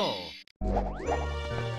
と。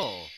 해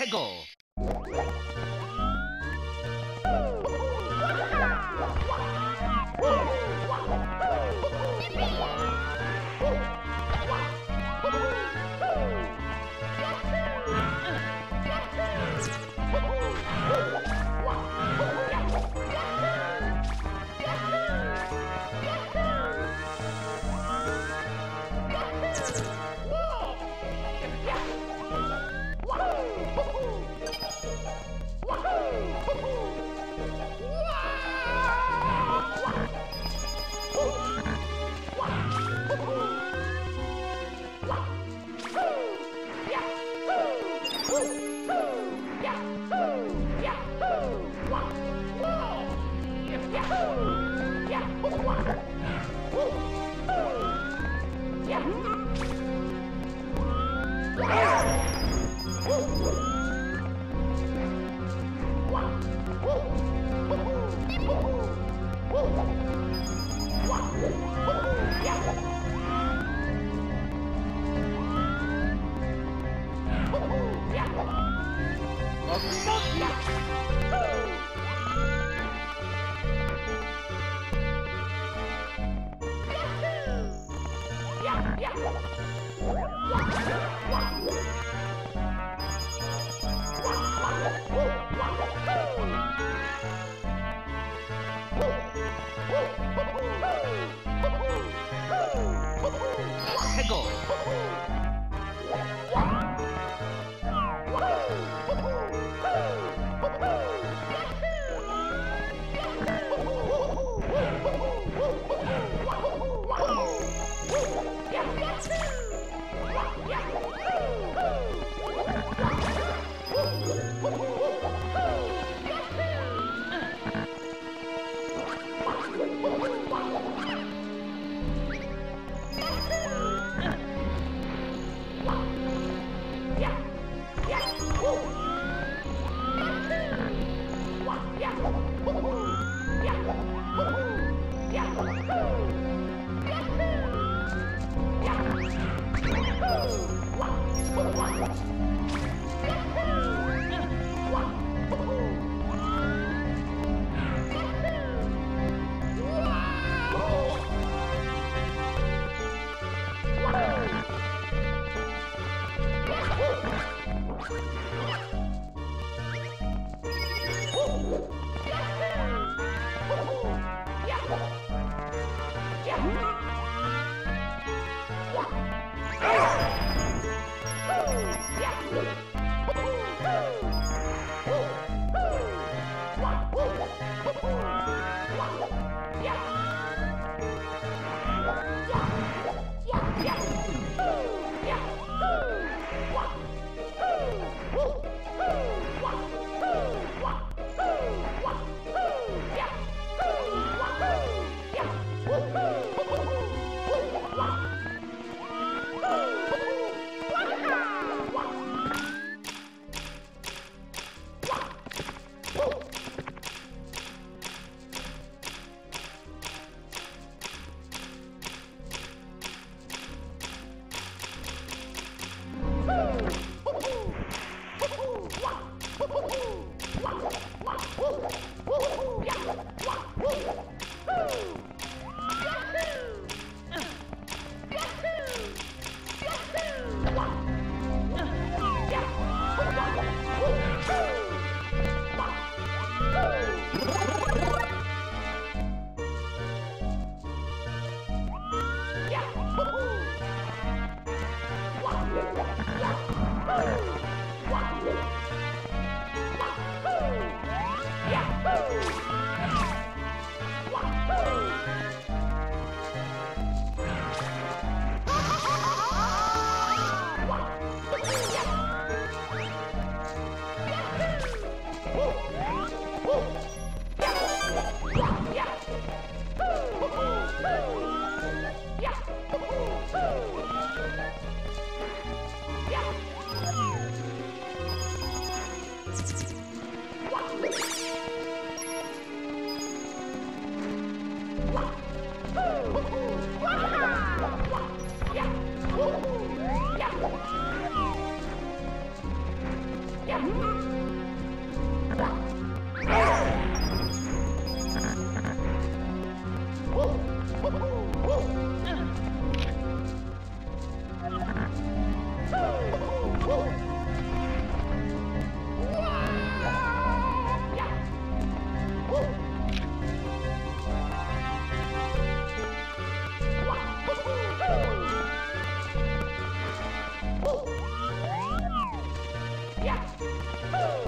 Let's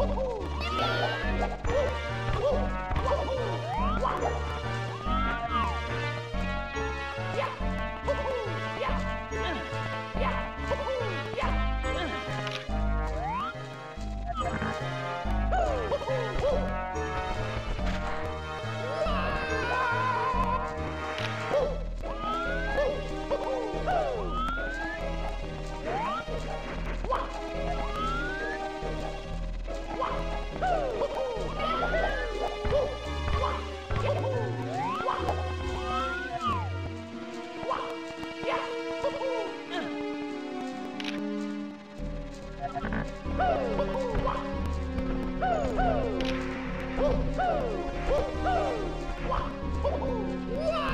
Woohoo! two, two, one, two, one.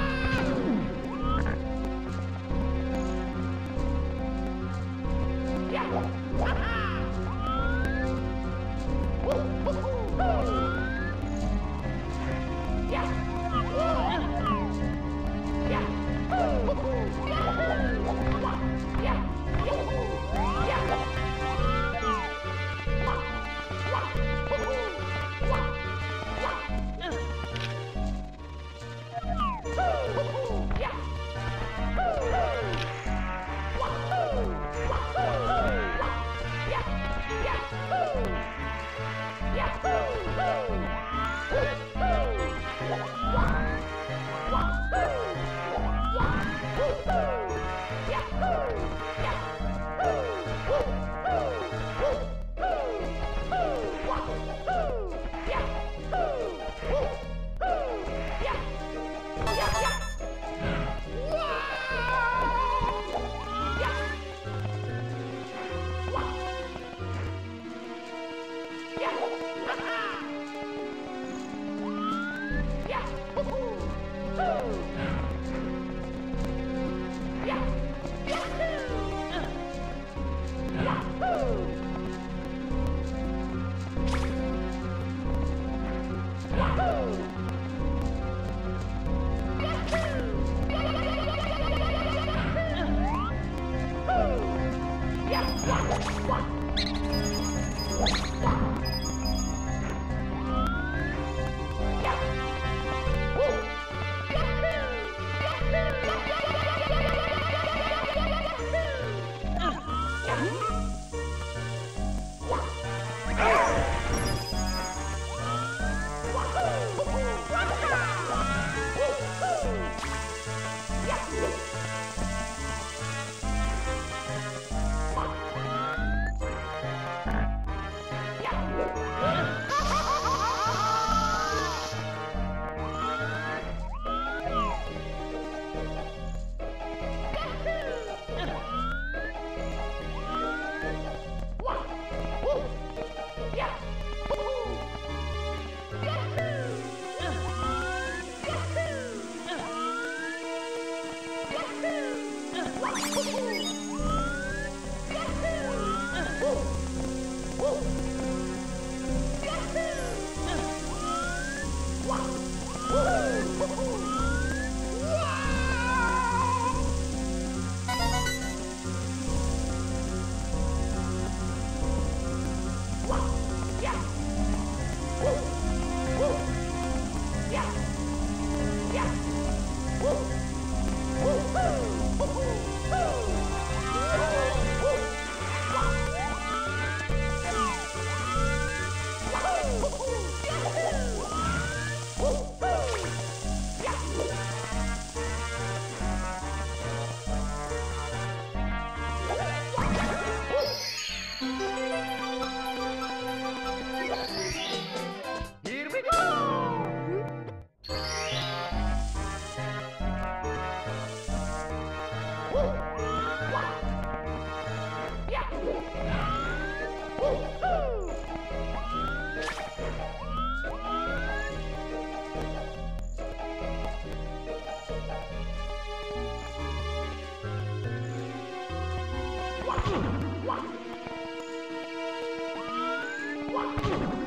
Whoa!